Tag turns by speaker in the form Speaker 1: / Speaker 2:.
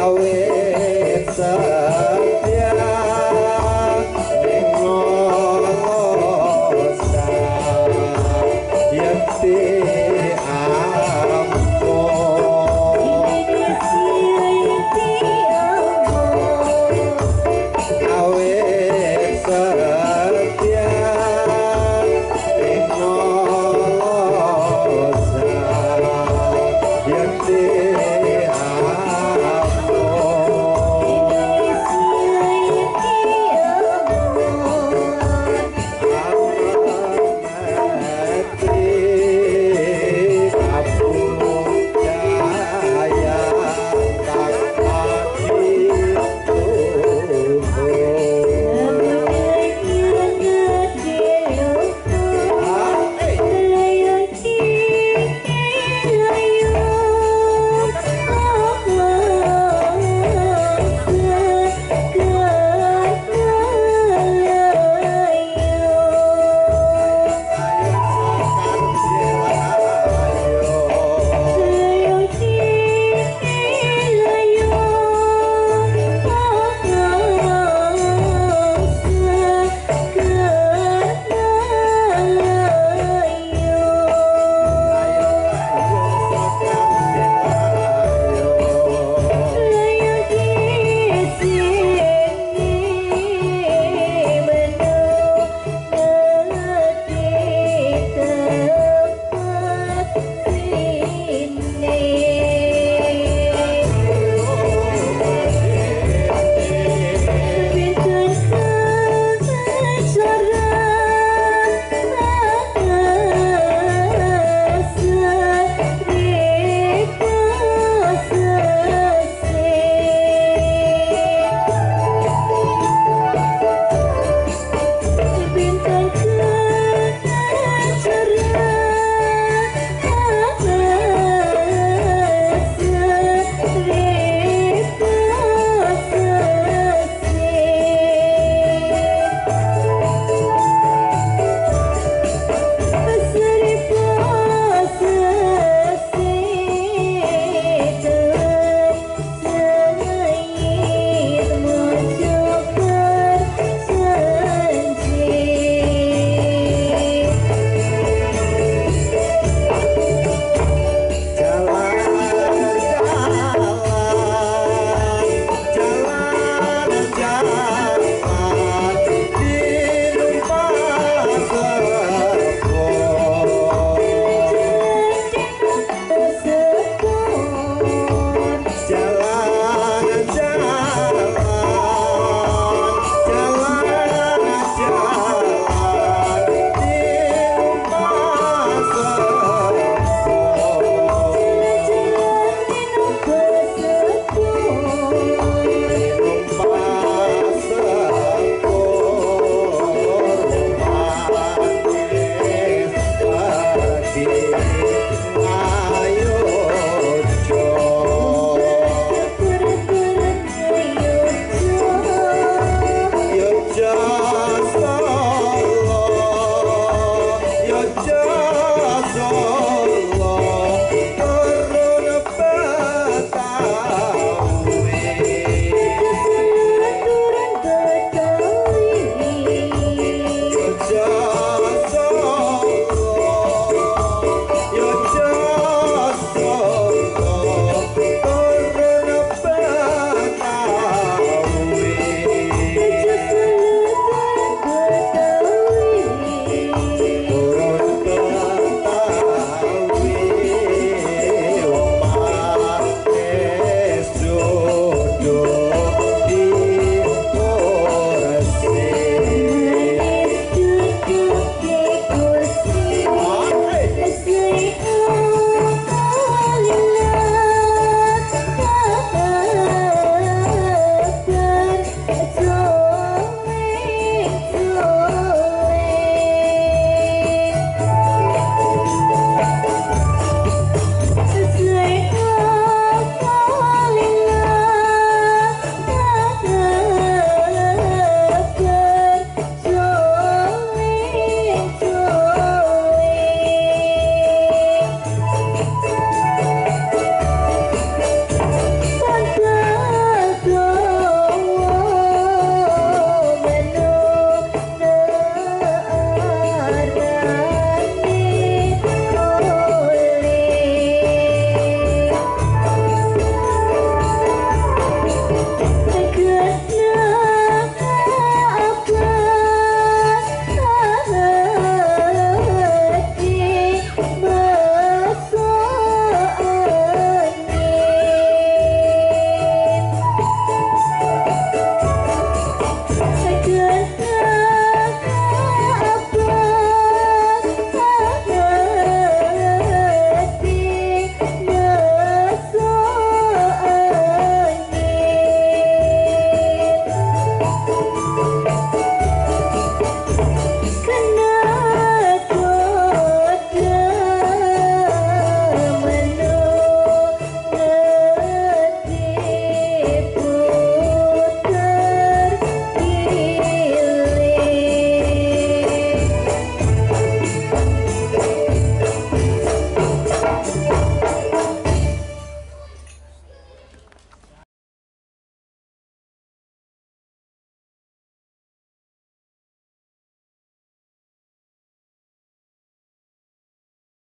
Speaker 1: Yahweh.